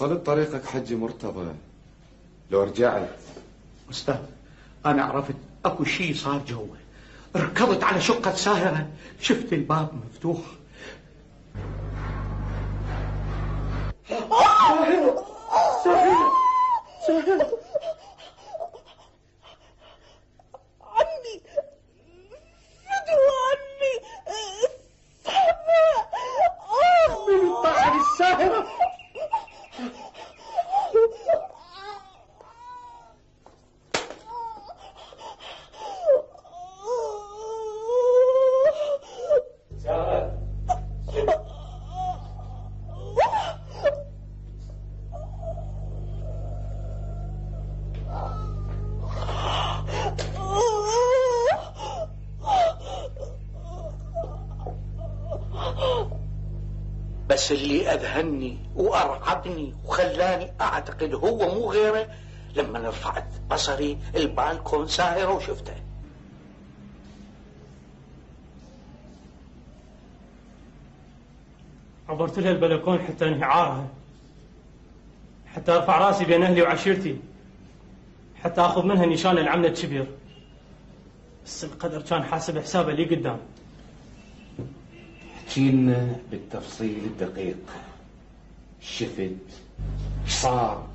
واصلت طريقك حجي مرتضى. لو رجعت. أستاذ أنا عرفت أكو شيء صار جوا ركضت على شقة ساهرة. شفت الباب مفتوح ساهرة ساهرة ساهرة عمي فدوا عمي سامع من بعد الساهرة بس اللي أذهلني وأرعبني وخلاني أعتقد هو مو غيره. لما رفعت بصري البالكون ساهرة وشفته. عبرت لها البلكون حتى أنهي عارها. حتى أرفع رأسي بين أهلي وعشيرتي. حتى أخذ منها نشان العملة شبير بس القدر كان حاسب حسابه لي قدام. احكي لنا بالتفصيل الدقيق. شفت؟ صار.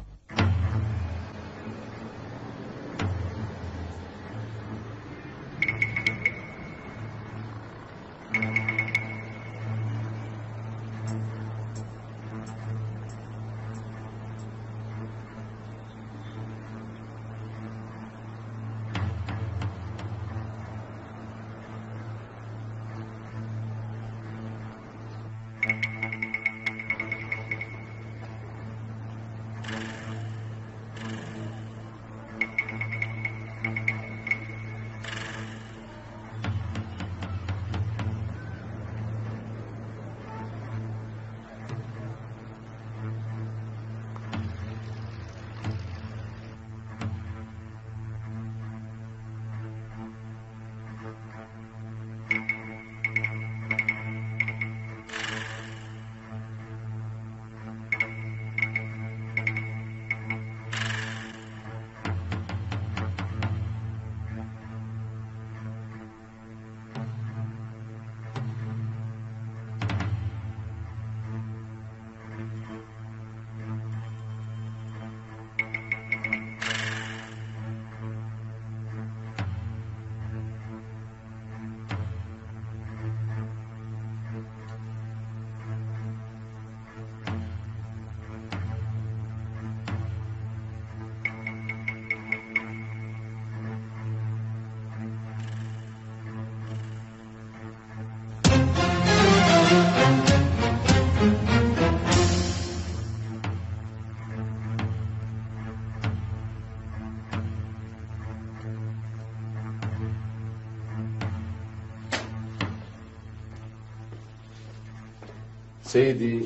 سيدي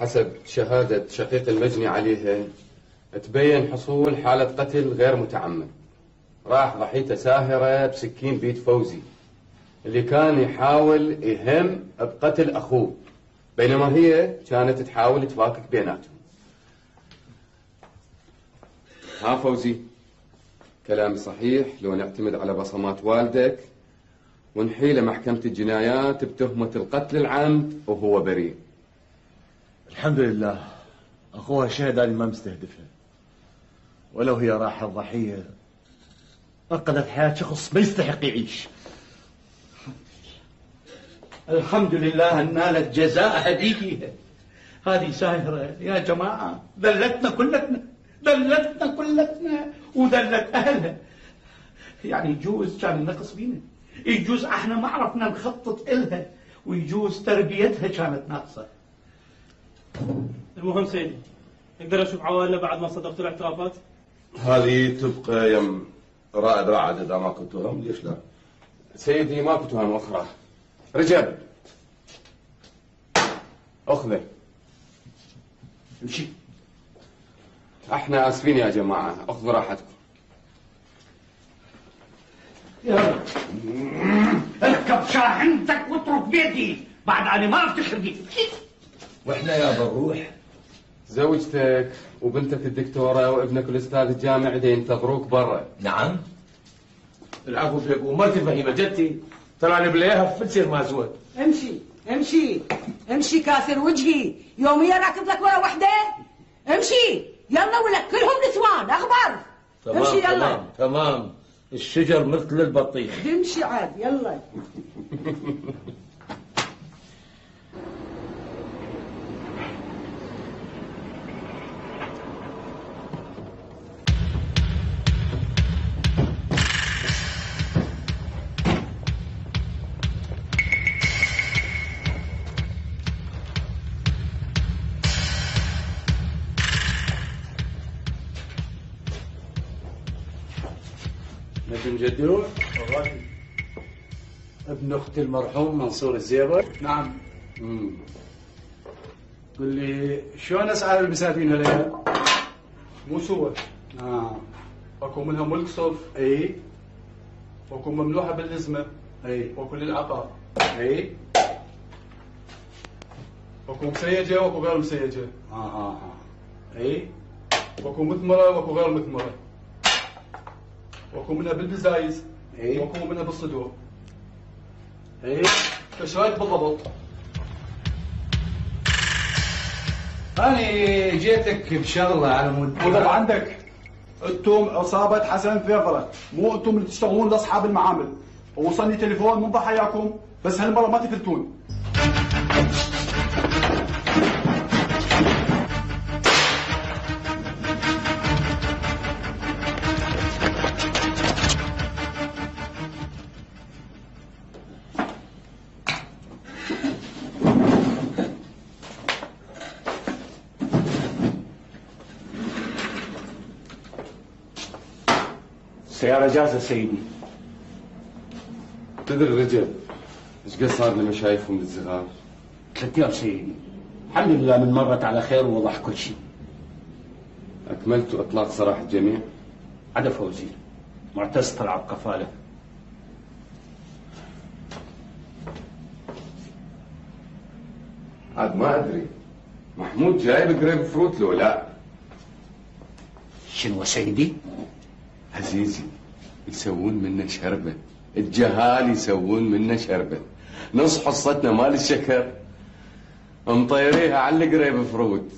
حسب شهادة شقيق المجني عليها تبين حصول حالة قتل غير متعمد. راح ضحيته ساهرة بسكين بيت فوزي. اللي كان يحاول يهم بقتل أخوه. بينما هي كانت تحاول تفاكك بيناتهم. ها فوزي كلام صحيح لو نعتمد على بصمات والدك ونحيل محكمة الجنايات بتهمة القتل العمد وهو بريء. الحمد لله. أخوها شهد أني ما مستهدفها. ولو هي راحة الضحية أنقذت حياة شخص ما يستحق يعيش. الحمد لله أن نالت جزاء هدية هذه ساهرة. يا جماعة دلتنا كلتنا. دلتنا كلتنا. ودلت أهلها. يعني يجوز كان النقص بينا. يجوز إحنا ما عرفنا نخطط إلها ويجوز تربيتها كانت ناقصة. المهم سيدي أقدر أشوف عوائلنا بعد ما صدقت الاعترافات؟ هذه تبقى يم رائد رعد إذا ما كنت تهم ليش لا؟ سيدي ماكو تهم أخرى. رجب. أخذه. امشي. إحنا آسفين يا جماعة أخذوا راحتكم. يلا. اركب شاحنتك واترك بيتي بعد أنا ما أفتخر بيك وإحنا يا بروح. زوجتك وبنتك الدكتورة وابنك الأستاذ الجامعي ينتظروك برا. نعم. العفو فيك ومرتي فهيمه جدتي ترى أنا بلاها بتصير مازوت امشي امشي امشي كاسر وجهي. يوميا راكب لك ورا وحدة. امشي يلا ولا كلهم نسوان أخبار. تمام امشي يلا. تمام تمام. الشجر مثل البطيخ. امشي عاد يلا. نجم جدير ابن أختي المرحوم منصور الزيبر. نعم. مم. قل لي شلون أسعار المسافين هلا؟ مو سوى. آه. أكو منها ملك صف أي. وأكو ممنوحة باللزمة. أي. وأكو للعقار أي. وأكو مسيجة وأكو غير مسيجة. آه آه آه. أي. وأكو مثمره وأكو غير مثمره واكو منها بالبزايز اي واكو منها بالصدور. اي إيش رأيك بالضبط؟ أنا جيتك بشغله على مود. وطبعا عندك أنتم عصابة حسن فيفره مو أنتم اللي تشتغلون لأصحاب المعامل. ووصلني تليفون من ضحاياكم بس هالمرة ما تفلتون السيارة جاهزة سيدي. تدري رجب إيش قد صار لي مشايفهم بالزغار؟ ثلاث أيام سيدي. الحمد لله من مرت على خير ووضح كل شيء. أكملت إطلاق سراح الجميع؟ عدا فوزي معتز طلع بكفالة عاد ما أدري. محمود جايب جريب فروت لو لا. شنو سيدي؟ عزيزي يسوون منا شربة. الجهال يسوون منا شربة. نص حصتنا مال الشكر. مطيريها على القريب فروت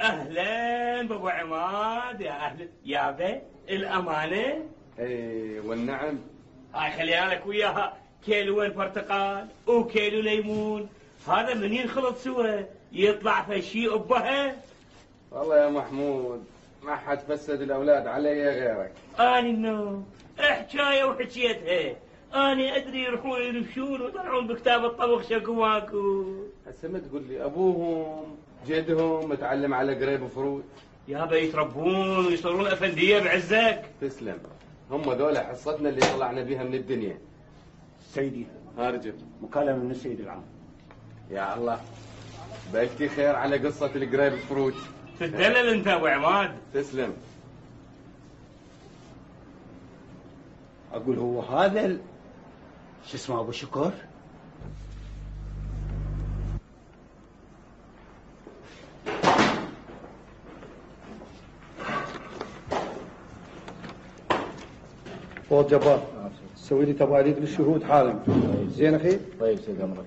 أهلا بابو عماد يا أهلا يابا الأمانة؟ اي والنعم. هاي خليالك وياها. كيلوين برتقال وكيلو ليمون. هذا من ينخلط سوا يطلع فشي ابها والله يا محمود ما حد فسد الأولاد علي غيرك. آني النوم. حكايه وحكيتها آني أدري يروحون ينفشون ويطلعون بكتاب الطبخ شكو ماكو هسه ما تقول لي أبوهم جدهم متعلم على قريب فروت يابا يتربون ويصيرون افنديه بعزك تسلم. هم ذولا حصتنا اللي طلعنا بيها من الدنيا. سيدي هارجب مكالمة من السيد العام. يا الله. بلتي خير على قصة القريب فروت تدلل أنت أبو عماد. تسلم. أقول هو هذا ال... شو اسمه أبو شكر؟ فوت جبار. سوي لي تباريد للشهود حالا. زين أخي؟ طيب سيد أمرك.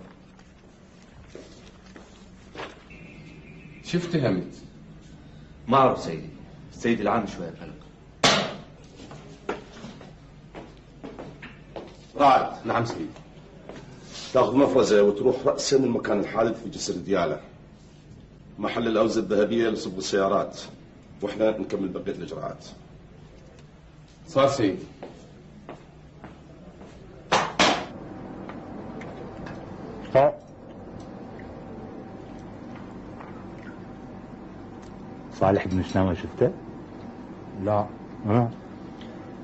شو افتهمت؟ ما اعرف سيدي. السيد العام شوية قلق رعد نعم سيدي. تاخذ مفرزة وتروح راسا المكان الحادث في جسر ديالة. محل الأوزة الذهبية لصب السيارات. وإحنا نكمل بقية الإجراءات. صار سيدي. صالح بن سلامة شفته؟ لا. ها؟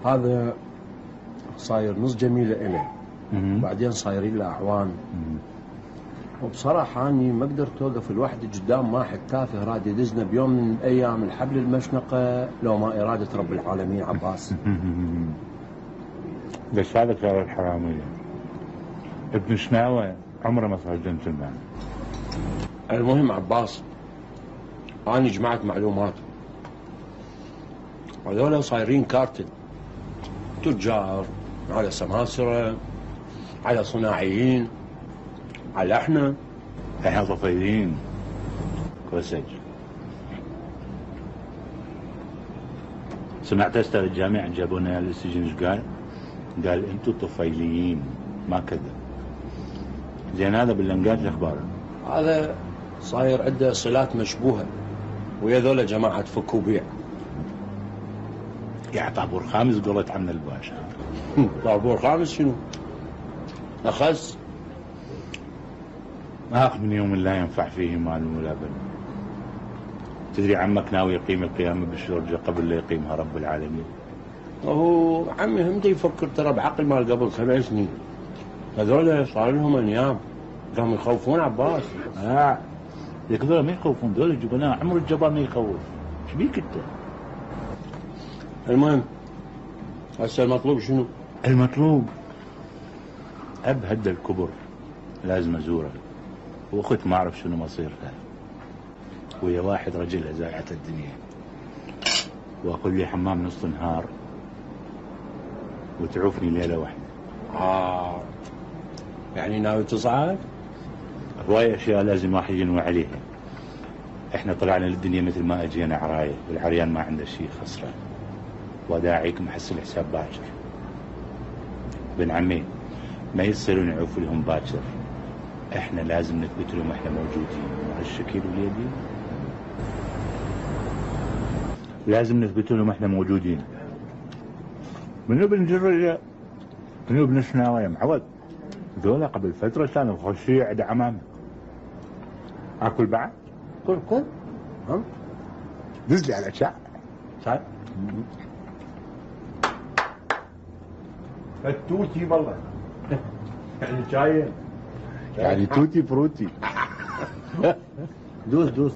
هذا صاير نص جميلة مم. بعدين صايرين له أعوان وبصراحة أني ما قدرت أوقف لوحدي قدام واحد تافه راد يدزنا بيوم من الأيام الحبل المشنقة لو ما إرادة رب العالمين عباس. بس هذا كان الحرامية ابن شناوة عمره ما صار جنتلمان. المهم عباس أنا جمعت معلومات. هذول صايرين كارتل. تجار على سماسرة على صناعيين على إحنا. إحنا طفيلين كوسج سمعت أستاذ الجامع جابونا للسجن إيش قال؟ قال أنتم طفيليين. ما كذب. زين هذا باللنقات الاخبار هذا صاير عنده صلات مشبوهة. ويا ذولا جماعة فك وبيع يا طابور خامس قولت عمنا الباشا. طابور خامس شنو؟ أخس آخ من يوم لا ينفع فيه مال ولا بنون تدري عمك ناوي يقيم القيامة بالشرجة قبل لا يقيمها رب العالمين. وهو عمي هم يفكر ترى بعقل مال قبل سبع سنين. هذول صار لهم انيام قاموا يخوفون عباس. آه. لك ذولا ما يخوفون ذولا الجبناء عمر الجبار ما يخوف إيش بيك أنت؟ المهم هسه المطلوب شنو؟ المطلوب أب هد الكبر لازم أزوره واخت ما أعرف شنو مصيرها ويا واحد رجل زايعة الدنيا واخذ لي حمام نص نهار وتعوفني ليلة واحدة آه يعني ناوي تصعد؟ هواي اشياء لازم واحد ينوي عليها. إحنا طلعنا للدنيا مثل ما أجينا عرايه والعريان ما عنده شيء خسره وداعيك محصل حساب باكر. بن عمي ما يصير نعوف لهم باكر. إحنا لازم نثبت لهم إحنا موجودين. مع الشكيل واليدين لازم نثبت لهم إحنا موجودين. منو ابن جرية منو شناوة يا معود؟ ذولا قبل فترة كانوا خشية عند عمامة أكل بعد؟ كل كل. ها دز لي على شاي. تعال التوتي والله يعني شاي. يعني توتي فروتي. دوس دوس.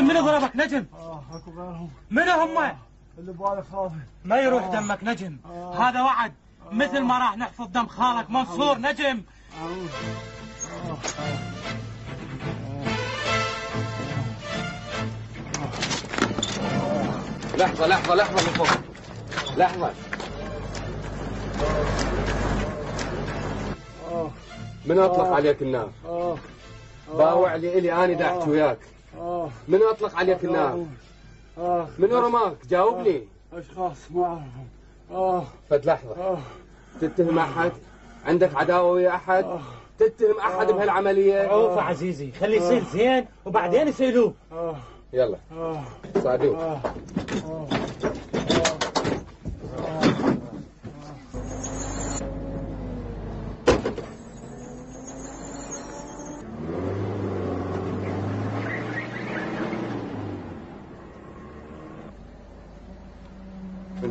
نجم منو ضربك نجم. آه اكو غيرهم. منو هم؟ اللي ببالك خافي ما يروح دمك نجم. هذا وعد. مثل ما راح نحفظ دم خالك منصور نجم. لحظة لحظة لحظة من فوق. لحظة. من أطلق عليك النار؟ باوع لي إلي أنا دا وياك. من أطلق عليك النار؟ آه. من رماك؟ جاوبني. أشخاص ما اعرفهم آه. فد لحظة. آه. تتهم أحد؟ عندك عداوة ويا أحد؟ تتهم أحد بهالعملية؟ عوف عزيزي خليه يصير زين وبعدين يسيلوه يلا. صعدوه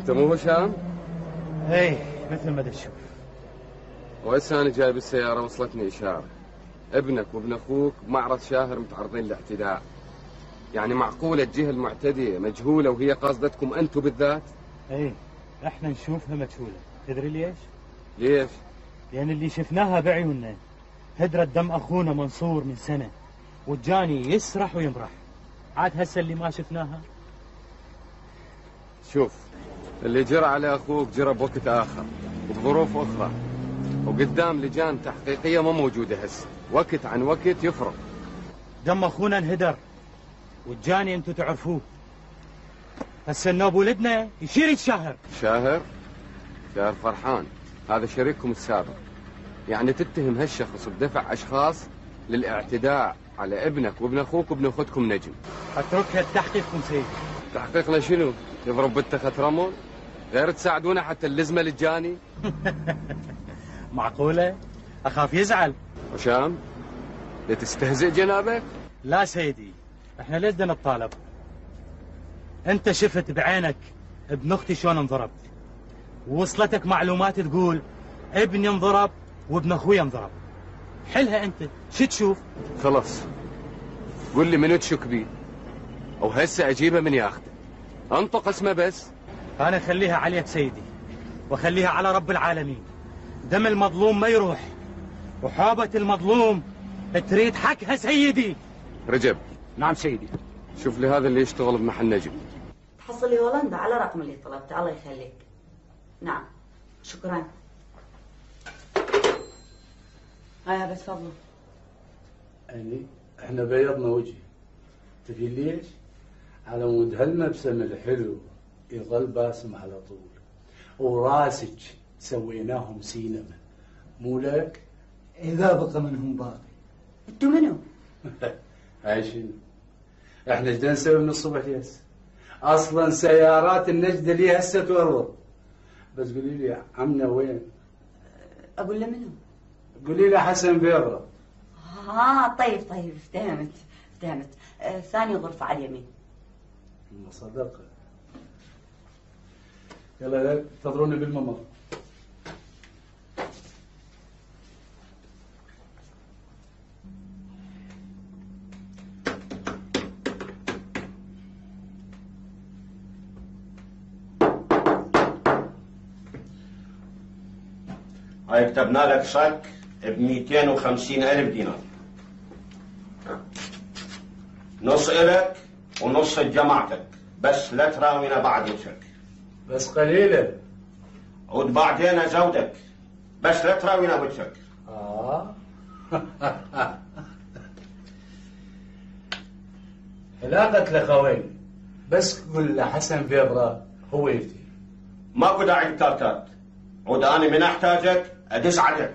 أنت مو هشام؟ اي مثل ما تشوف وهسه أنا جاي بالسيارة وصلتني إشارة ابنك وابن أخوك بمعرض شاهر متعرضين لاعتداء يعني معقولة الجهة المعتدية مجهولة وهي قاصدتكم أنتم بالذات؟ اي إحنا نشوفها مجهولة تدري ليش؟ ليش؟ لأن اللي شفناها بعيوننا هدرة دم أخونا منصور من سنة والجاني يسرح ويمرح عاد هسه اللي ما شفناها شوف اللي جرى على أخوك جرى بوقت آخر وبظروف أخرى. وقدام لجان تحقيقية ما موجودة هسه. وقت عن وقت يفرق دم أخونا انهدر والجاني أنتم تعرفوه. هسه النوب ولدنا يشير يتشاهر شاهر. شاهر؟ فرحان. هذا شريككم السابق. يعني تتهم هالشخص بدفع أشخاص للاعتداء على ابنك وابن أخوك وابن أختكم نجم. أتركها لتحقيقكم سيدي. تحقيقنا شنو؟ يضرب بنتخة رمل؟ غير تساعدونا حتى اللزمة للجاني؟ معقولة؟ أخاف يزعل. وشام؟ لتستهزئ جنابك؟ لا سيدي إحنا ليش بدنا نتطالب أنت شفت بعينك ابن أختي شلون انضرب. ووصلتك معلومات تقول ابني انضرب وابن أخوي انضرب. حلها أنت. شو تشوف؟ خلص قول لي منو تشك بيه أو هسه أجيبه من ياخذه. أنطق اسمه بس. أنا اخليها عليك سيدي واخليها على رب العالمين. دم المظلوم ما يروح وحوبة المظلوم تريد حقها سيدي. رجب. نعم سيدي. شوف لي هذا اللي يشتغل بمحل نجم. تحصل لي هولندا على رقم اللي طلبته الله يخليك. نعم. شكرا. هيا بس فضلك يعني إحنا بيضنا وجهي. تدري ليش؟ على مود هالمبسم الحلو يظل باسم على طول وراسك سويناهم سينما مو لك؟ إذا بقى منهم باقي انتو منو؟ هاي شنو؟ إحنا إيش بدنا نسوي من الصبح يس؟ أصلا سيارات النجد اللي هسه تورط بس قولي لي عمنا وين؟ أقول له منو؟ قولي لي حسن بيضرب ها طيب طيب افتهمت افتهمت آه ثاني غرفة على اليمين صدقه يلا انتظروني بالممر. هاي كتبنا لك شك ب 250 ألف دينار. نص إلك ونص لجماعتك بس لا تراوينا بعد وجهك بس قليلة. عود بعدين أزودك بس لا تراوينا وجهك. آه. علاقة الأخوين. بس قول لحسن بيضرة هو يفتي. ماكو داعي للتارتات عود أنا من أحتاجك أدس عليك.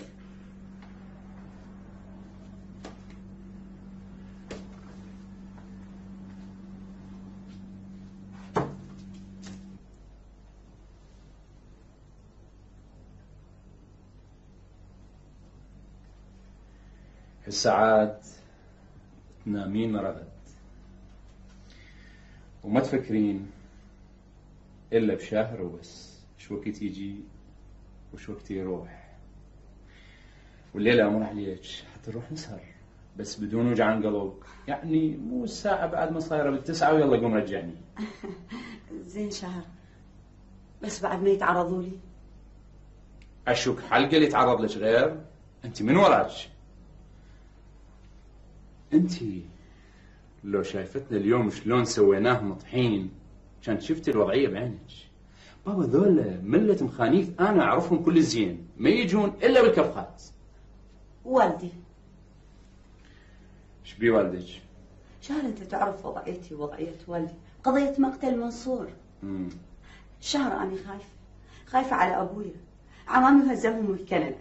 الساعات تنامين رغد وما تفكرين إلا بشهر وبس شو وقت يجي وشو وقت يروح. والليلة أمر عليك حتى نروح نسهر بس بدون وجعان قلب يعني مو الساعة بعد ما صايرة بالتسعة ويلا قوم رجعني. زين شهر. بس بعد ما يتعرضوا لي. أشوك حلقة اللي يتعرض لك غير أنت من وراك أنت لو شايفتنا اليوم شلون سويناه مطحين كانت شفتي الوضعية بعينك. بابا ذولا ملة مخانيث أنا أعرفهم كل زين ما يجون إلا بالكفخات والدي. إيش بي والدك؟ شهر أنت تعرف وضعيتي ووضعية والدي. قضية مقتل منصور. مم. شهر أنا خايفة. خايفة على أبويا. عمامي هزمهم الكلب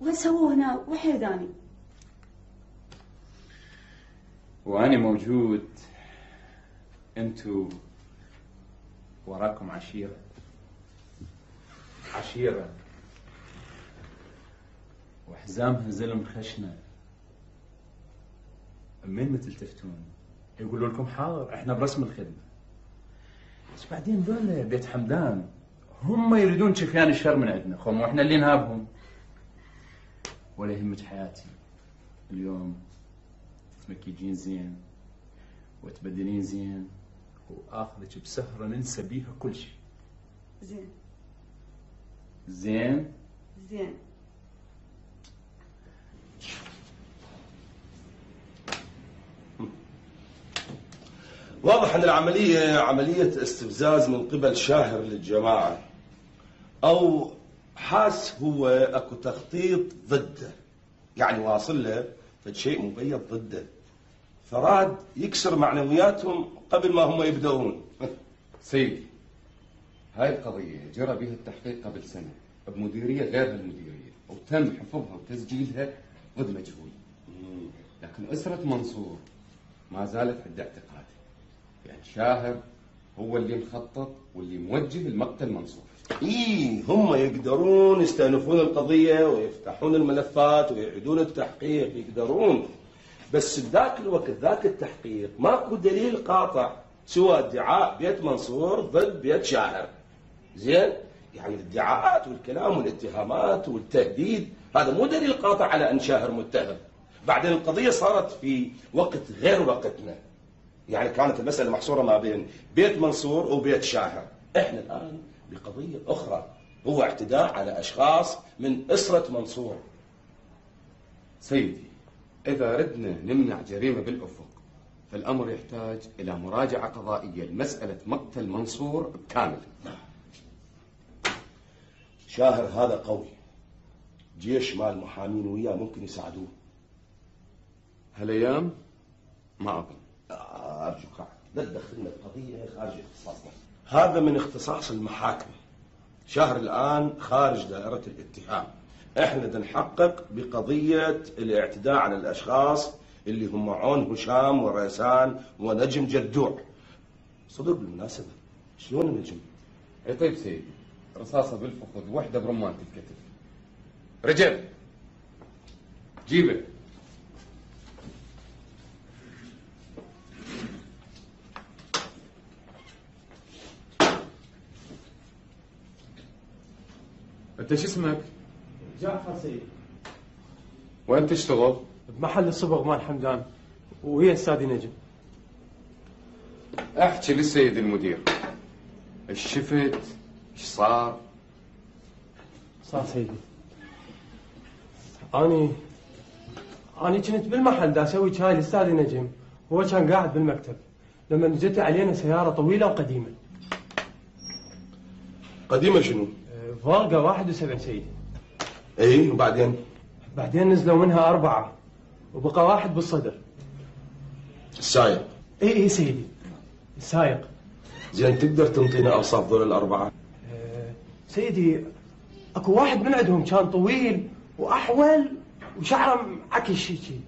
وسووا هنا وحيداني. وأنا موجود. أنتو وراكم عشيرة. عشيرة. وحزامها زلم خشنة. من ما تلتفتون يقولوا لكم حاضر إحنا برسم الخدمة. بس بعدين ذولا بيت حمدان هم يريدون شفيان الشر من عندنا. خم وإحنا اللي نهابهم. ولا يهمك حياتي. اليوم تمكيجين زين وتبدلين زين وآخذك بسهرة ننسى بيها كل شيء زين. زين؟ زين. واضح أن العملية عملية استفزاز من قبل شاهر للجماعة أو حاس هو أكو تخطيط ضده. يعني واصل له فد شيء مبيض ضده. فراد يكسر معنوياتهم قبل ما هم يبدأون. سيدي هاي القضية جرى بها التحقيق قبل سنة بمديرية غير هالمديرية وتم حفظها وتسجيلها ضد مجهول. لكن أسرة منصور ما زالت عند اعتقاد. يعني شاهر هو اللي مخطط واللي موجه المقتل منصور. إيه هم يقدرون يستأنفون القضية ويفتحون الملفات ويعيدون التحقيق يقدرون. بس ذاك الوقت ذاك التحقيق ماكو دليل قاطع سوى ادعاء بيت منصور ضد بيت شاعر زين؟ يعني الادعاءات والكلام والاتهامات والتهديد هذا مو دليل قاطع على أن شاهر متهم. بعدين القضية صارت في وقت غير وقتنا. يعني كانت المسألة محصورة ما بين بيت منصور وبيت شاهر. إحنا الآن بقضية أخرى. هو اعتداء على أشخاص من أسرة منصور. سيدي. إذا ردنا نمنع جريمة بالأفق فالأمر يحتاج إلى مراجعة قضائية لمسألة مقتل منصور بكامل. شاهر هذا قوي. جيش مال محامين وياه ممكن يساعدوه. هالأيام؟ ما أظن. أرجوك. لا تدخلنا بقضية خارج اختصاصنا هذا من اختصاص المحاكم. شهر الآن خارج دائرة الاتهام. إحنا نحقق بقضية الاعتداء على الأشخاص اللي هم عون هشام وريسان ونجم جدوع صدق بالمناسبة شلون النجم؟ اي طيب سيدي رصاصة بالفخذ وحدة برمانة الكتف رجب جيبه أنت شو اسمك؟ جعفر سيد وين تشتغل؟ بمحل الصبغ مال حمدان وهي استاذي نجم احكي للسيد المدير إيش شفت؟ إيش صار؟ صار سيدي أني أني كنت بالمحل دا أسوي شاي لاستاذي نجم هو كان قاعد بالمكتب لما جت علينا سيارة طويلة وقديمة قديمة شنو؟ فولقا 71 سيدي اي وبعدين؟ بعدين نزلوا منها أربعة وبقى واحد بالصدر. السايق اي اي سيدي؟ السايق زين تقدر تنطينا أوصاف ذول الأربعة؟ سيدي أكو واحد من عندهم كان طويل وأحول وشعره معكش هيجي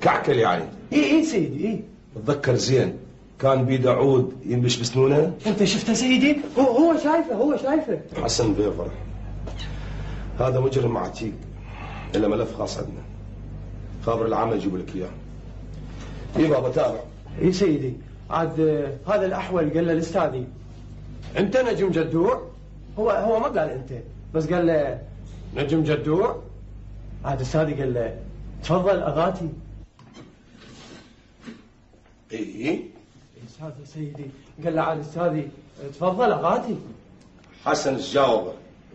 كعكل يعني. اي اي سيدي اي تتذكر زين كان بيده عود ينبش بسنونه؟ أنت شفته سيدي؟ هو هو شايفه هو شايفه. حسن بيفر هذا مجرم عتيق إلا ملف خاص عندنا خابر العمل يجيب لك إياه. اي بابا تابع؟ اي سيدي عاد آه، هذا الأحول قال له الاستاذي أنت نجم جدوع هو هو ما قال أنت بس قال له نجم جدوع عاد أستاذي قال له تفضل أغاتي. اي أستاذ سيدي قال له عاد أستاذي تفضل أغاتي. حسن إيش جاوبه؟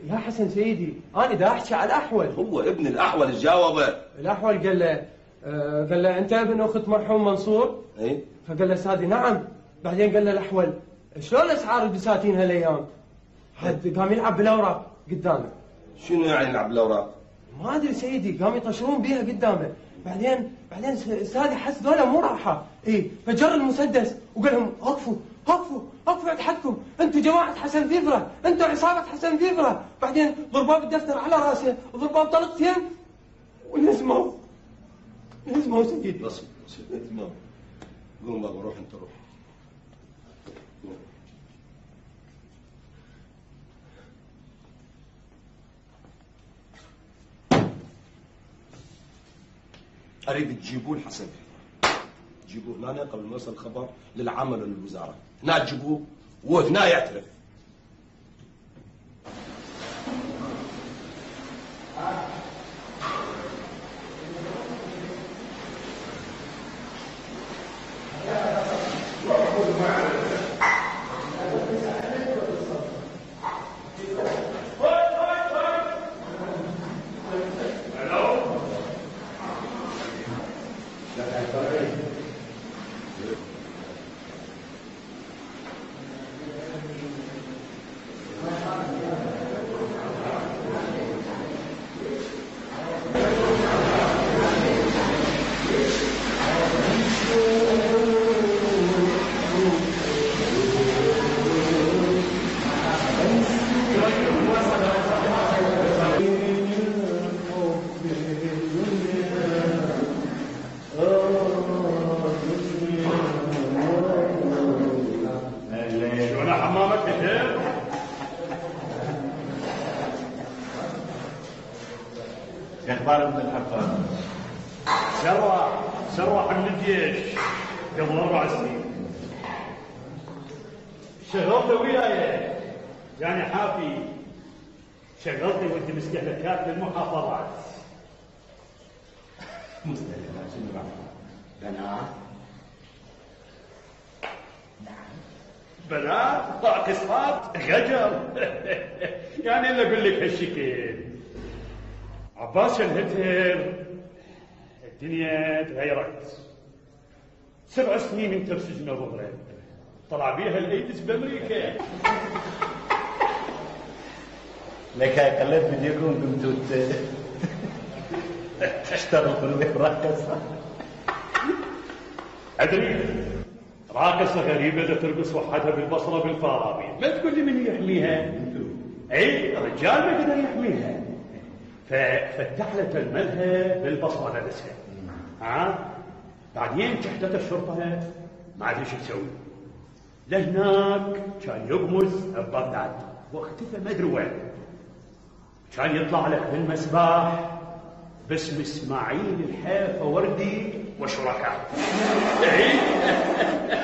يا حسن سيدي أنا دا احكي على الأحول. هو ابن الأحول جاوبه؟ الأحول قال له آه، قال له أنت ابن أخت مرحوم منصور؟ إي. فقال له استاذي نعم. بعدين قال له الأحول شلون اسعار البساتين هالأيام؟ حد قام يلعب بالأوراق قدامه. شنو يعني يلعب بالأوراق؟ ما أدري سيدي قام يطشرون بيها قدامه. بعدين بعدين استاذي حس ذولا مو راحة. إي فجر المسدس وقال لهم وقفوا وقفوا وقفوا عند حدكم أنتم جماعة حسن فيفره أنتم عصابة حسن فيفره بعدين ضربوه بالدفتر على رأسه وضربوه بطلقتين ونزموا نزموا سيدي؟ بس تمام. قوم بابا روح انت روح. أريد تجيبون حسن. جيبوه هنا قبل ما يوصل الخبر للعمل للوزارة هنا تجيبوه وهنا يعترف. عباس الهتر الدنيا تغيرت. سبع سنين انت بسجن ظهرك طلع بيها الأيدز بأمريكا. لك هاي خليت فيديوكم كنتوا ت- تشتغلوا بالراقصة أدري. راقصة غريبة ده ترقص وحدها بالبصرة بالفارابي ما تقول لي من يحميها؟ اي رجال ما يقدر يحميها. لها الملهى بالبصره نفسها. ها؟ بعدين تحتت الشرطة ما ادري شو تسوي. لهناك كان يقمز ببغداد واختفى ما أدري وين. كان يطلع له بالمسبح باسم إسماعيل الحيفا وردي وشركاء. إيه؟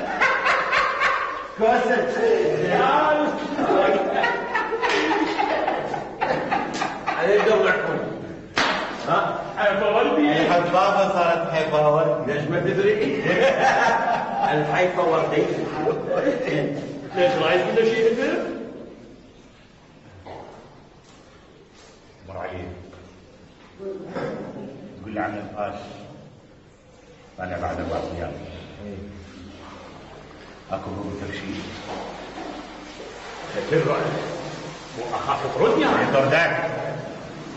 دوركم ها حيفا وردي الحفاظة صارت حيفا وردي ليش ما تدري؟ الحيفا وردي ليش رايك كل شيء هنا؟ مر عليه تقول لي عن القاش. طالع بعد أربع أيام أكو هو ترشيد. ترى مو أخاف تردني ما يطردك.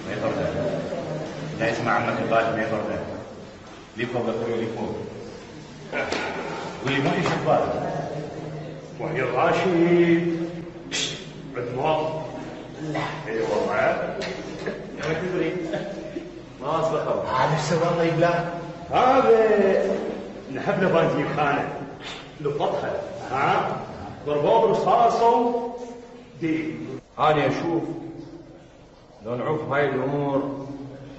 ما يطردك. لا اسمع عمك القاش ما يطردك لي فوق أخوي لي فوق قول لي مو إيش أخبارك وهي الراشد. عثمان اي والله. يا تدري ما اصبح هذا إيش سوى الله يبلاه هذا نحب له بنزين خانة. لفطها ها؟ ضربوه برصاصه. دين. أنا أشوف لو نعوف هاي الأمور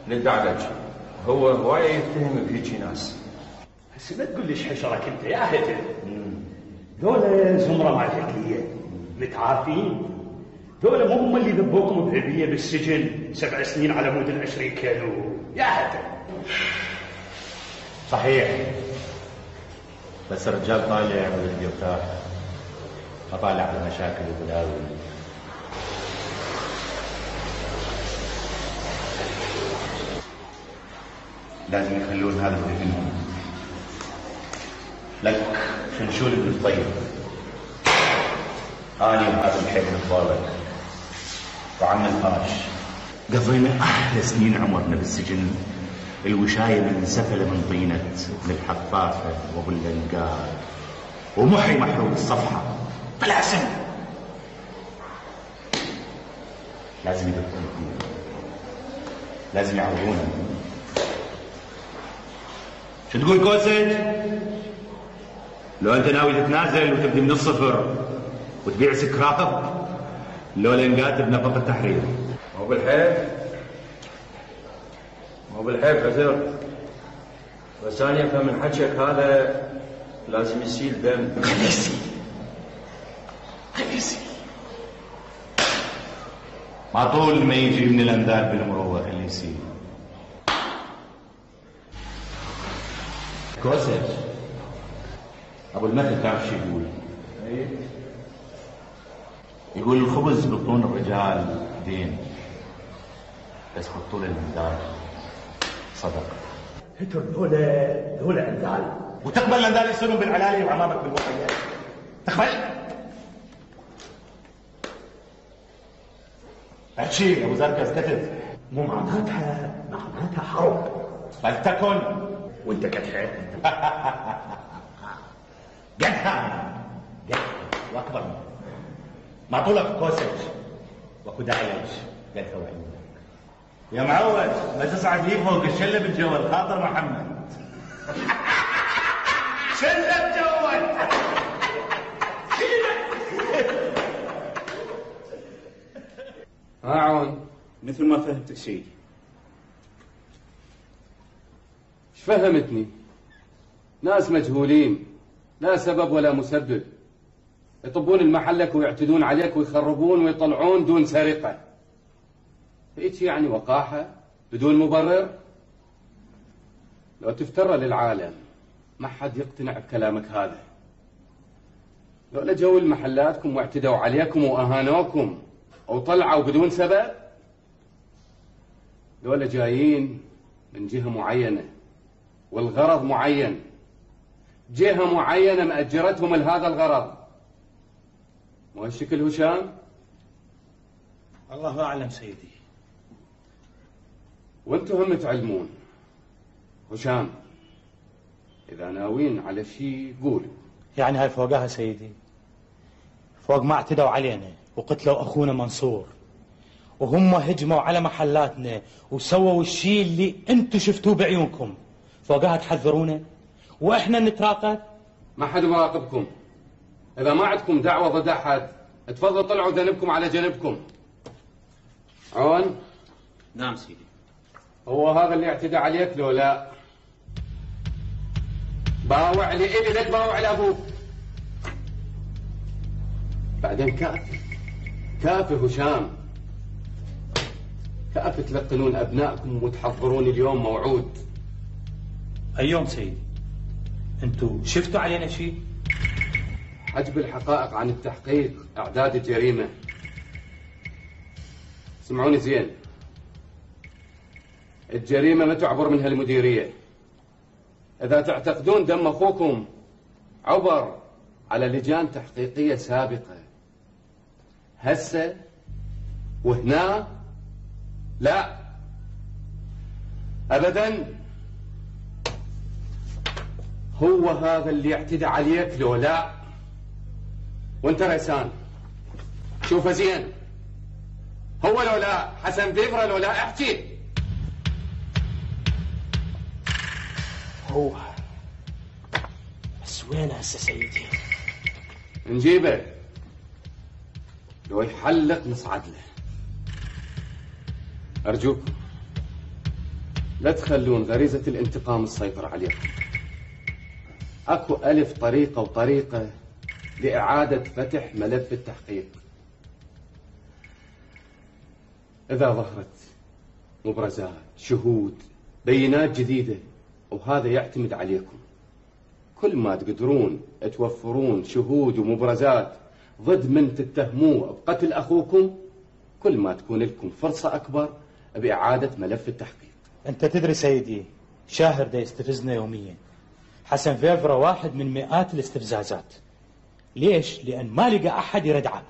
نتعالج هو هواية يتهم بهيجي ناس. هسه ما تقول ليش حشرك أنت يا هتل ذولا زمرة مالكيه متعافين. ذولا مو هم اللي ذبوكم بهبيه بالسجن سبع سنين على مود العشرين كيلو. يا هتل صحيح. بس الرجال طالع وبده يرتاح ما طالع على مشاكل وبلاوي لازم يخلون هذا اللي منهم لك شنشول بن الطيب اني وهذا الحين نتضارب وعم الفاش قضينا أحلى سنين عمرنا بالسجن. الوشاية من سفلة من طينة ابن الحفافة وابو ومحي محروق الصفحة. طلع سم. لازم يدقون لازم يعوضونا تقول كوسج؟ لو أنت ناوي تتنازل وتبدي من الصفر وتبيع سكراب لو لنقات بنفقة التحرير. مو بالحيف؟ مو بالحيف عذر بس أنا أفهم من حكيك هذا لازم يسيل دم. خليه يسيل خليه يسيل ما طول ما يجي من الأندال بالمروة خليه يسيل كوسج أبو المثل تعرف شو يقول؟ يقول الخبز بطون الرجال دين بس بطول المندال صدق. هتر ذولا ذولا اندال وتقبل الاندال يصيرون بالعلالي وعمامك بالوحيات تقبل؟ هالشيء أبو زركز كتب مو معناتها معناتها حرب. فلتكن وانت كتحت قدها قدها وأكبر ما طولك كوسج واكو داعي قدها وعيونك يا معود ما تصعد لي فوق. الشله بالجول خاطر محمد. شله بجول ها عون مثل ما فهمتك سيدي فهمتني. ناس مجهولين لا سبب ولا مسبب. يطبون المحلك ويعتدون عليك ويخربون ويطلعون دون سرقة. هيك يعني وقاحة بدون مبرر؟ لو تفترى للعالم ما حد يقتنع بكلامك هذا. لو جو المحلاتكم واعتدوا عليكم وأهانوكم أو طلعوا بدون سبب؟ دول جايين من جهة معينة. والغرض معين. جهة معينة مأجرتهم لهذا الغرض. مو هالشكل هشام؟ الله أعلم سيدي. وأنتم هم تعلمون. هشام إذا ناويين على شيء قولوا يعني هاي فوقها سيدي. فوق ما اعتدوا علينا وقتلوا أخونا منصور. وهم هجموا على محلاتنا وسووا الشيء اللي أنتم شفتوه بعيونكم. فوقها تحذرونا وإحنا نتراقب؟ ما حد مراقبكم. إذا ما عندكم دعوة ضد أحد تفضلوا طلعوا ذنبكم على جنبكم. عون؟ نعم سيدي. هو هذا اللي اعتدى عليك لو لا؟ باوع لإلي لا تباوع لأبوك. بعدين كافي كافي هشام. كافي تلقنون أبنائكم وتحضرون اليوم موعود؟ أي يوم سيدي. أنتوا شفتوا علينا شيء؟ حجب الحقائق عن التحقيق إعداد الجريمة. سمعوني زين. الجريمة ما تعبر منها المديرية. إذا تعتقدون دم أخوكم عبر على لجان تحقيقية سابقة. هسه وهنا لا. أبدا هو هذا اللي يعتدى عليك لو لا. وانت ريسان شوفه زين. هو لو لا. حسن فيفرا لو لا. احكي. هو. بس وين هسه سيدي؟ نجيبه. لو يحلق نصعد له. أرجوكم لا تخلون غريزة الانتقام تسيطر عليكم. أكو ألف طريقة وطريقة لإعادة فتح ملف التحقيق. إذا ظهرت مبرزات شهود بينات جديدة وهذا يعتمد عليكم. كل ما تقدرون توفرون شهود ومبرزات ضد من تتهموه بقتل أخوكم كل ما تكون لكم فرصة أكبر بإعادة ملف التحقيق. أنت تدري سيدي شاهر ده يستفزنا يوميا. حسن فيفرا واحد من مئات الاستفزازات. ليش؟ لأن ما لقى أحد يردعه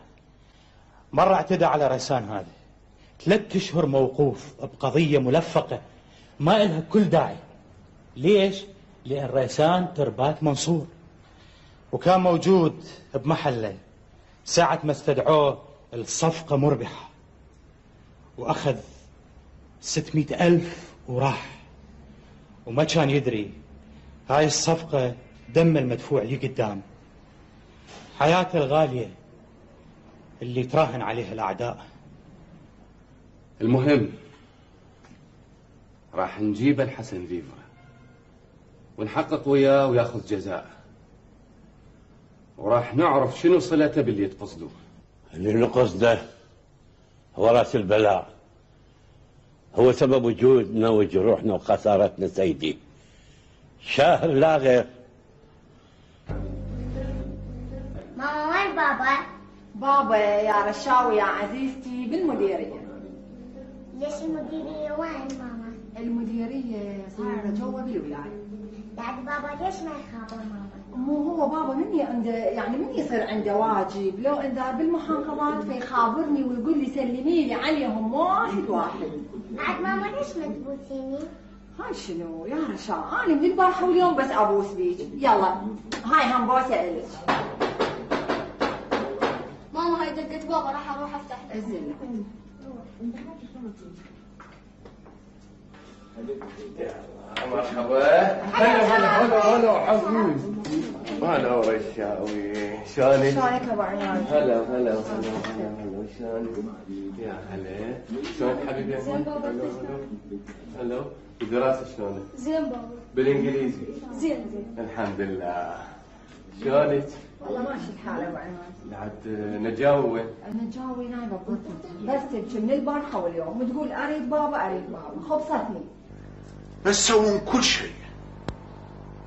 مرة اعتدى على ريسان هذا. ثلاث أشهر موقوف بقضية ملفقة ما إلها كل داعي. ليش؟ لأن ريسان تربات منصور. وكان موجود بمحله. ساعة ما استدعوه الصفقة مربحة. وأخذ ستمائة ألف وراح. وما كان يدري هاي الصفقة دم المدفوع لي قدام. حياته الغالية اللي تراهن عليها الأعداء. المهم راح نجيب الحسن فيفرا ونحقق وياه وياخذ جزاء. وراح نعرف شنو صلته باللي تقصدوه اللي نقصده هو رأس البلاء. هو سبب وجودنا وجروحنا وخسارتنا سيدي. شاهر لا غير ماما وين بابا؟ بابا يا رشاوي يا عزيزتي بالمديرية ليش المديرية وين ماما؟ المديرية صايرة جوا بالولاية يعني بابا ليش ما يخابر ماما؟ مو هو بابا من عنده يعني من يصير عنده واجب لو انذار بالمحافظات فيخابرني ويقول لي سلمي لي عليهم واحد واحد عاد ماما ليش ما تبوسيني؟ هاي شنو؟ يا رشا أنا من البارحة واليوم بس أبوس بيك. يلا هاي هم بوسة الك ماما هاي دقة بابا راح أروح أفتح. زين مرحبا. هلا هلا هلا هلا حبيبي. ما الشاوي شلونك؟ شلونك أبو عماد؟ هلا هلا هلا هلا هلا شلونك؟ يا هلا شلونك حبيبي؟ زين بابا، هلا الدراسة شلونك؟ زين بابا بالإنجليزي زين زين الحمد لله شلونك؟ والله ماشي الحال أبو عماد بعد نجاوي؟ النجاوي نايمه بغرفتي بس تبكي من البارحة واليوم وتقول أريد بابا أريد بابا خبصتني بس تسوون كل شيء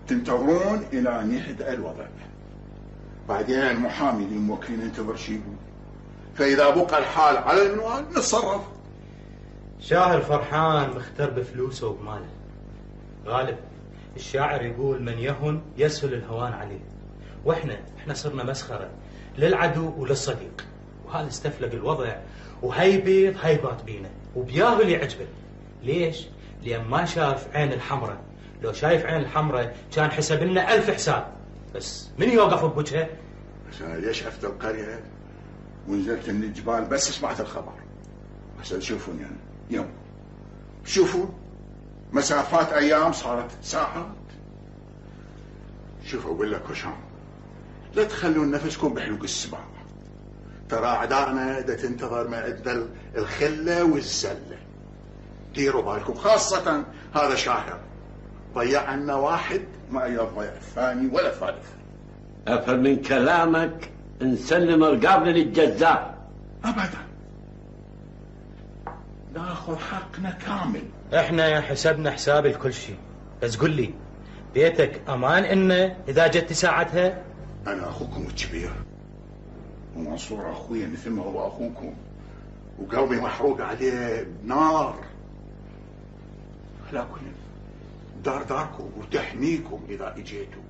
تنتظرون إلى ان يهدأ الوضع. بعدين المحامي اللي موكلين ينتظر شي يقول فإذا بقى الحال على المنوال نتصرف. شاهر فرحان مختر بفلوسه وبماله. غالب الشاعر يقول من يهن يسهل الهوان عليه. وإحنا إحنا صرنا مسخرة للعدو وللصديق. وهذا استفلق الوضع وهي بيض بينا وبياهو اللي يعجبه. ليش؟ لأن ما شاف عين الحمراء. لو شايف عين الحمراء كان حسب لنا ألف حساب. بس من يوقف بوجهه؟ بس أنا ليش عفت القرية؟ ونزلت من الجبال بس سمعت الخبر. عشان تشوفون يعني يوم شوفوا. مسافات أيام صارت ساعات. شوفوا أقول لك هشام لا تخلون نفسكم بحلق السباع ترى أعدائنا دا تنتظر ما عندنا الخلة والزلة. ديروا بالكم خاصة هذا شاهر. ضيع عنا واحد ما يضيع الثاني ولا الثالث أفهم من كلامك نسلم رقابنا للجزار ابدا. نأخذ حقنا كامل. إحنا حسبنا حساب الكل شيء. بس قل لي بيتك أمان انه إذا جت ساعتها؟ أنا أخوكم الكبير. ومنصور أخوي مثل ما هو أخوكم. وقلبي محروق عليه بنار. لكن دار داركم وتحميكم إذا إجيتوا.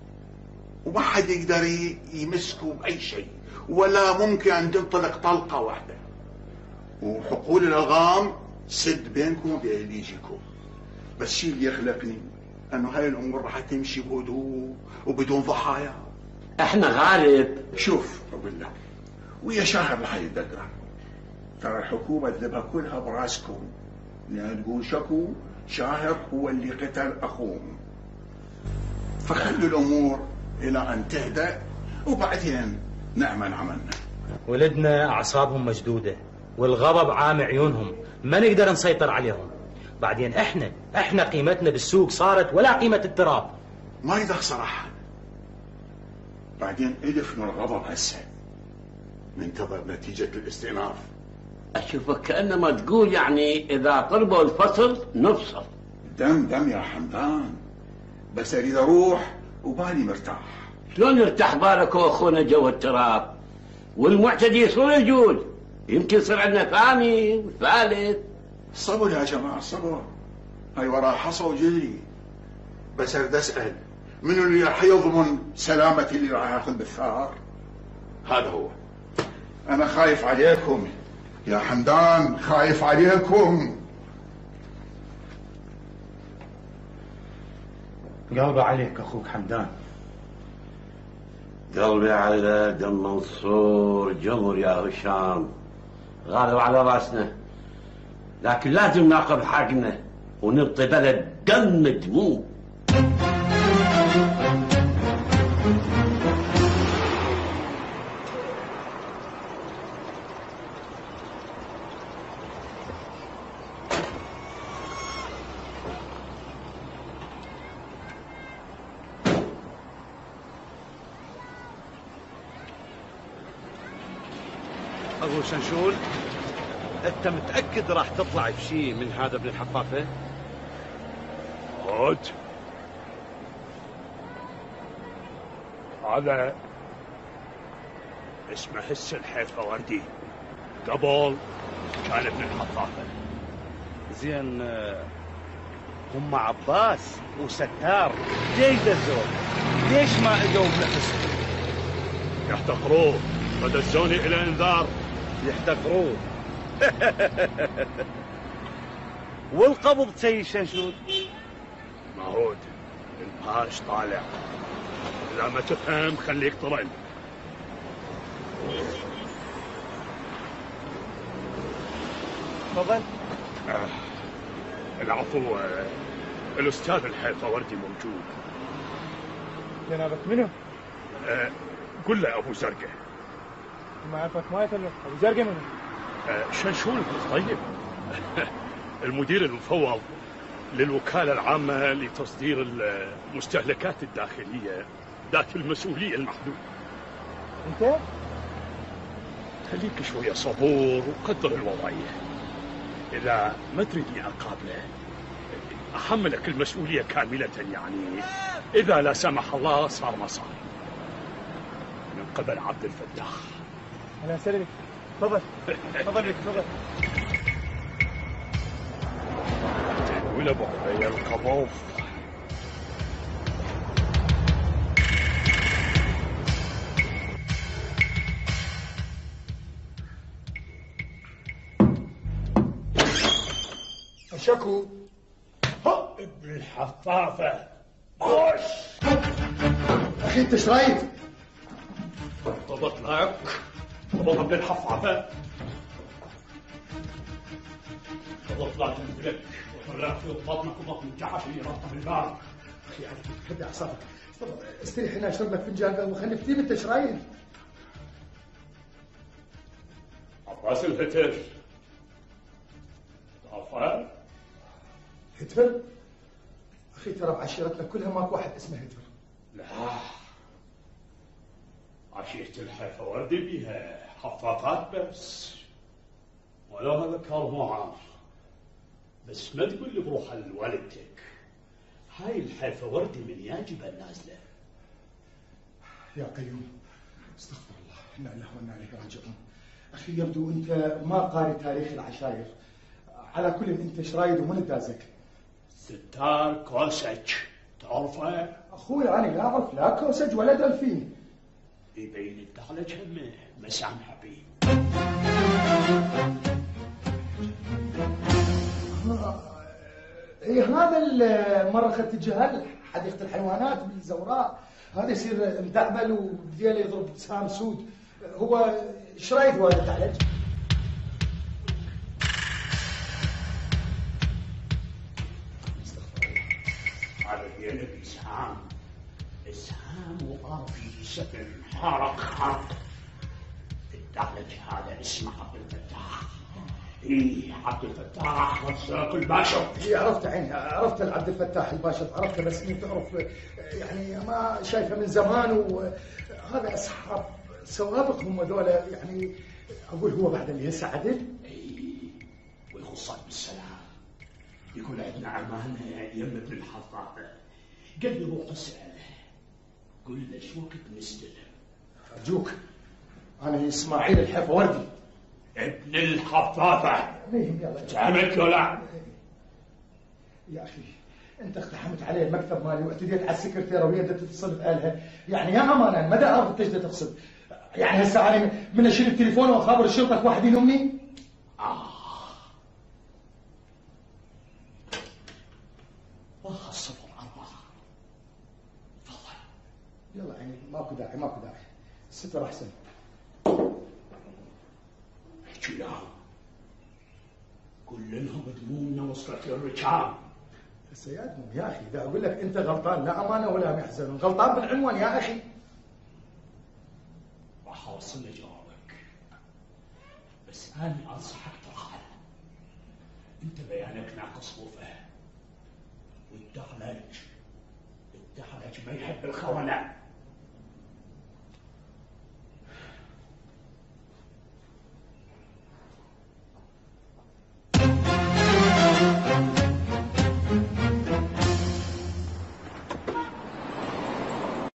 وما حد يقدر يمسكوا بأي شيء ولا ممكن أن تنطلق طلقة واحدة. وحقول الألغام سد بينكم وبين اللي يجيكم. بس الشيء اللي يخلقني أنه هاي الأمور راح تمشي بهدوء وبدون ضحايا. إحنا غالب شوف أقول لك ويا شاهر راح يتذكر ترى الحكومة تذبها كلها براسكم. لأن تقول شكو شاهر هو اللي قتل اخوهم فخلوا الأمور إلى أن تهدأ وبعدين نعمل عملنا. ولدنا أعصابهم مشدودة والغضب عام عيونهم ما نقدر نسيطر عليهم. بعدين إحنا إحنا قيمتنا بالسوق صارت ولا قيمة التراب. ما يدخسر احد بعدين من الغضب هسه. ننتظر نتيجة الاستئناف. اشوفك كأنما تقول يعني إذا قربوا الفصل نفصل. دم دم يا حمدان. بس أريد أروح وبالي مرتاح. شلون يرتاح بالك واخونا جو التراب؟ والمعتدي يصير يجول يمكن يصير عندنا ثاني وثالث صبر يا جماعة صبر. هاي ورا حصى وجري بس أريد أسأل منو اللي راح يضمن سلامتي اللي راح ياخذ بالثار؟ هذا هو. أنا خايف عليكم. يا حمدان خايف عليكم. قلبي عليك أخوك حمدان. قلبي على دم منصور جمر يا هشام. غالب على رأسنا. لكن لازم ناخذ حقنا ونبطي بلد دم دموع. انت متاكد راح تطلع بشيء من هذا ابن الحفافه؟ عود هذا اسمه هسه الحيفا وردي قبل كان ابن الحفافه زين آه، هم عباس وستار. ليش دزوه؟ ليش ما إجوا بنفسهم؟ يحتقروه فدزوني إلى إنذار. يحتقروه والقبض سيد شنشول معود الباش طالع. إذا ما تفهم خليك طرن تفضل. آه. العفو آه، الأستاذ الحيفا وردي موجود. جنابك منو؟ آه، قل له أبو زرقه ما عرفك ما يفلح أبو زرقه منه آه، شنشون طيب. المدير المفوض للوكالة العامة لتصدير المستهلكات الداخلية ذات المسؤولية المحدودة. أنت؟ خليك شوية صبور وقدر الوضعية إذا ما تريدني أقابله أحملك المسؤولية كاملة يعني. إذا لا سمح الله صار ما صار. من قبل عبد الفتاح. أنا اسلمك تفضل. تفضل تفضل. ولا شكو ابن الحفافة. خش أخي أنت إيش رايك؟ ضبط لك في بطنك وبطن أخي هدي اعصابك استريح هنا اشرب لك فنجان قهوه كثير انت رايك؟ عباس الهتر ضعفان هتفر؟ أخي ترى بعشيرتنا كلها ماكو واحد اسمه هتفر لا عشيرة الحيفا وردي بيها حفاظات بس. ولو هذا كرموعة بس ما تقول لي بروح لوالدتك هاي الحيفا وردي من ياجب النازلة يا قيوم استغفر الله. إنا لله وإنا إليه راجعون. أخي يبدو أنت ما قاري تاريخ العشائر على كل أنت إيش رايد ومن دازك ستار كوسج. تعرفه؟ أخوي أنا لا أعرف. لا كوسج ولا دلفين. يبين الدخلة همه مسامحة بيه اي هذا اللي مره اخذت جهل حديقة الحيوانات بالزوراء. هذا يصير مدعبل وبديله يضرب سام سود. هو إيش رأيك والد عليك؟ هذا ديالك إسهام إسهام وقافي سفن حرق حرق الدعلج هذا اسمه عبد الفتاح. إيه عبد الفتاح رزاق الباشا. اي عرفت عيني عرفت عبد الفتاح الباشا عرفته بس إني تعرف يعني ما شايفه من زمان وهذا أصحاب سوابق هم ذولا يعني أقول هو بعد اللي هسه عدل؟ ويخصك بالسلام يقول عندنا أمانة يم ابن لي روح اسأله قل له شو وقت نستلم أرجوك. أنا إسماعيل الحفوردي. ابن الحفاظة فهمت ولا؟ يا أخي أنت اقتحمت علي المكتب مالي واعتديت على السكرتيرة وهي بدها تتصل بقالها يعني يا أمانة مدى اعرف إيش تقصد يعني هسه أنا من أشيل التليفون وأخابر الشرطة واحد يلومني والله الصبر أربعة يلا يعني ماكو داعي ماكو داعي. الستر احسن احكي لهم قل لهم وصلت للرجال هسه يا يا أخي إذا أقول لك أنت غلطان لا أمانة ولا محزن. غلطان بالعنوان يا أخي. راح اوصل لجوابك بس أنا أنصحك ترحل. أنت بيانك ناقص وفهم والدعلج الدعلج ما يحب الخونة.